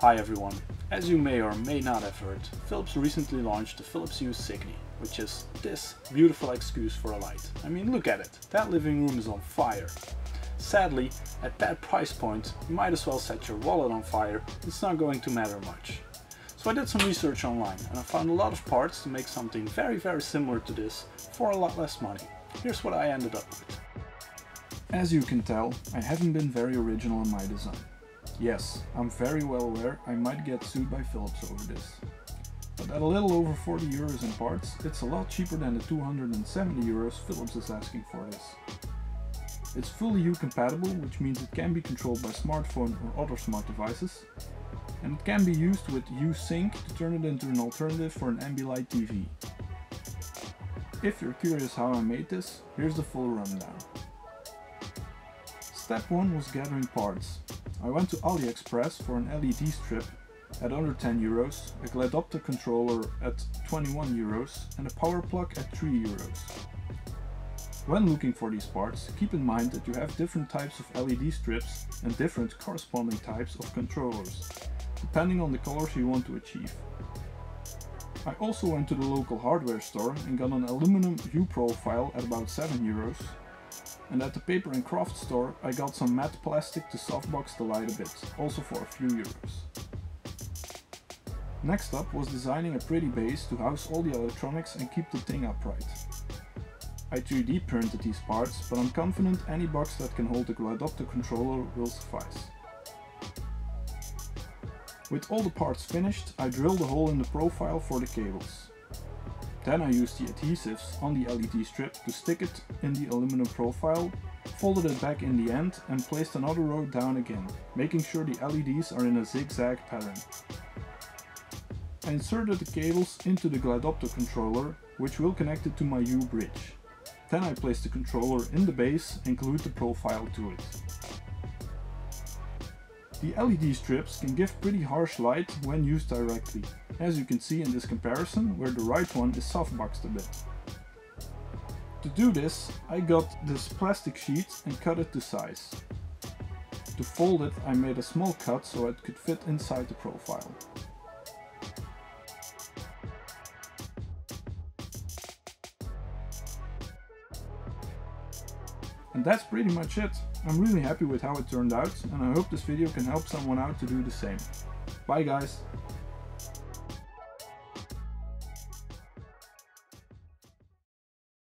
Hi everyone. As you may or may not have heard, Philips recently launched the Philips Hue Signe, which is this beautiful excuse for a light. I mean, look at it. That living room is on fire. Sadly, at that price point, you might as well set your wallet on fire. It's not going to matter much. So I did some research online and I found a lot of parts to make something very very similar to this for a lot less money. Here's what I ended up with. As you can tell, I haven't been very original in my design. Yes, I'm very well aware I might get sued by Philips over this. But at a little over 40 euros in parts, it's a lot cheaper than the 270 euros Philips is asking for this. It's fully Hue compatible, which means it can be controlled by smartphone or other smart devices, and it can be used with Hue Sync to turn it into an alternative for an Ambilight TV. If you're curious how I made this, here's the full rundown. Step 1 was gathering parts, I went to AliExpress for an LED strip at under 10 euros, a Gledopto controller at 21 euros and a power plug at 3 euros. When looking for these parts, keep in mind that you have different types of LED strips and different corresponding types of controllers, depending on the colors you want to achieve. I also went to the local hardware store and got an aluminum Hue profile at about 7 euros and at the paper and craft store I got some matte plastic to softbox the light a bit, also for a few euros. Next up was designing a pretty base to house all the electronics and keep the thing upright. I 3D printed these parts, but I'm confident any box that can hold the Gledopto controller will suffice. With all the parts finished, I drilled a hole in the profile for the cables. Then I used the adhesives on the LED strip to stick it in the aluminum profile, folded it back in the end and placed another row down again, making sure the LEDs are in a zigzag pattern. I inserted the cables into the Gledopto controller, which will connect it to my Hue bridge. Then I placed the controller in the base and glued the profile to it. The LED strips can give pretty harsh light when used directly, as you can see in this comparison where the right one is softboxed a bit. To do this, I got this plastic sheet and cut it to size. To fold it, I made a small cut so it could fit inside the profile. And that's pretty much it. I'm really happy with how it turned out and I hope this video can help someone out to do the same. Bye guys!